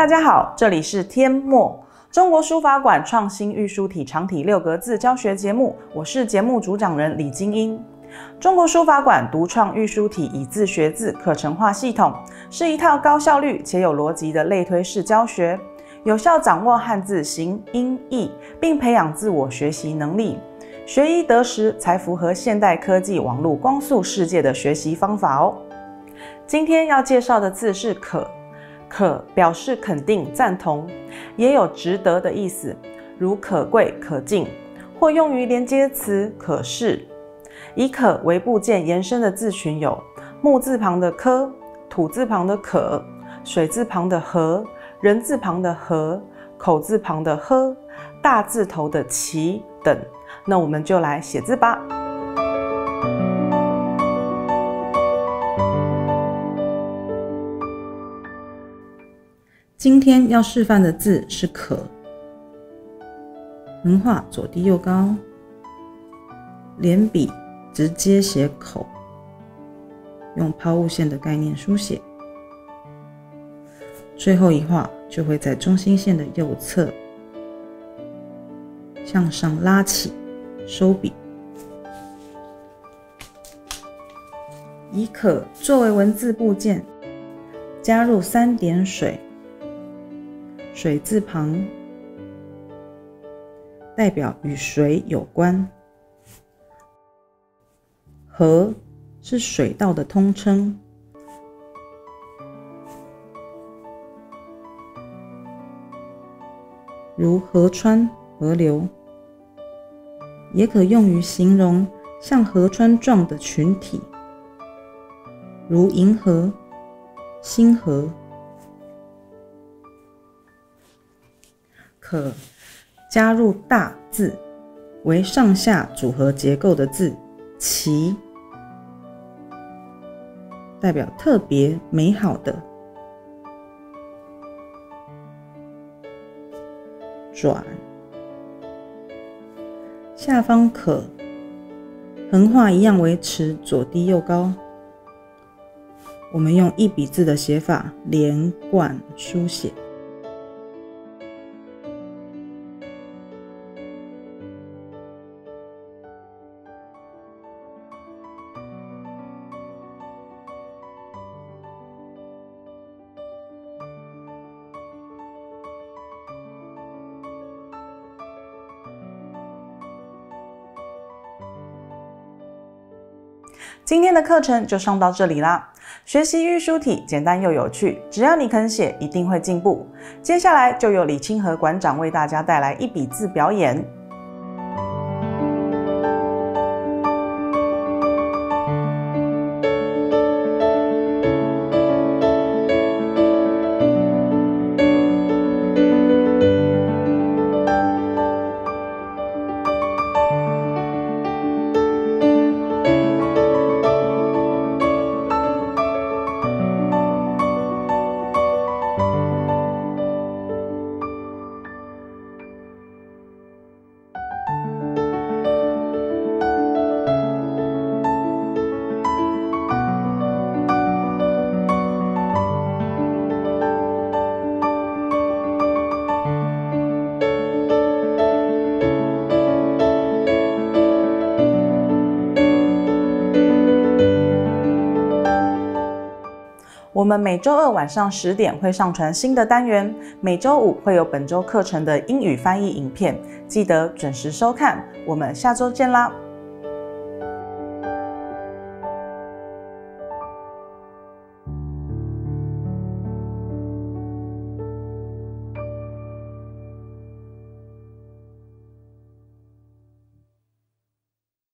大家好，这里是天墨中国书法馆创新御书体长体六格字教学节目，我是节目主讲人李金英。中国书法馆独创御书体以字学字课程化系统，是一套高效率且有逻辑的类推式教学，有效掌握汉字形音义，并培养自我学习能力。学医得时，才符合现代科技网络光速世界的学习方法哦。今天要介绍的字是“可”，“可”表示肯定、赞同，也有值得的意思，如可贵、可敬，或用于连接词“可是”。以“可”为部件延伸的字群有木字旁的“科”、土字旁的“可”、水字旁的“和”、人字旁的“和”、口字旁的“呵”、大字头的“其”等。那我们就来写字吧。今天要示范的字是“可”，横画左低右高，连笔直接写“口”，用抛物线的概念书写，最后一画就会在中心线的右侧向上拉起，收笔。以“可”作为文字部件，加入三点水。水字旁代表与水有关，河是水道的通称，如河川、河流，也可用于形容像河川状的群体，如银河、星河。可加入大字为上下组合结构的字，奇代表特别美好的。转下方可横画一样维持左低右高，我们用一笔字的写法连贯书写。今天的课程就上到这里啦。学习御书体简单又有趣，只要你肯写，一定会进步。接下来就由李清和馆长为大家带来一笔字表演。我们每周二晚上十点会上传新的单元，每周五会有本周课程的英语翻译影片，记得准时收看。我们下周见啦！